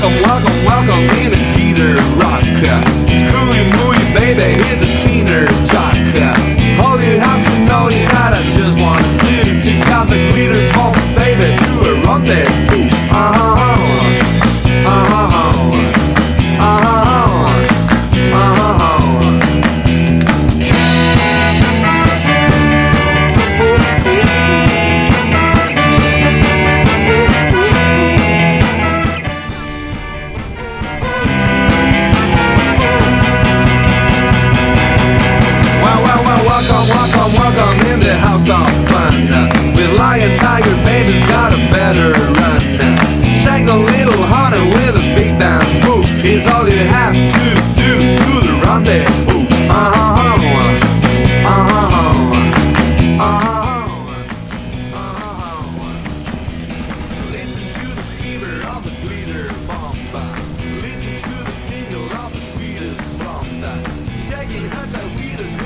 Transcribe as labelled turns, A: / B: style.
A: welcome, welcome, welcome in a teeter rock. Screw you, move baby, hit the cedar jock. tiger baby's got a better run now. Shake the little hunter with a big band move is all you have to do to the rendezvous. Uh-huh, uh-huh, uh-huh. Uh huh. Shaking as I weed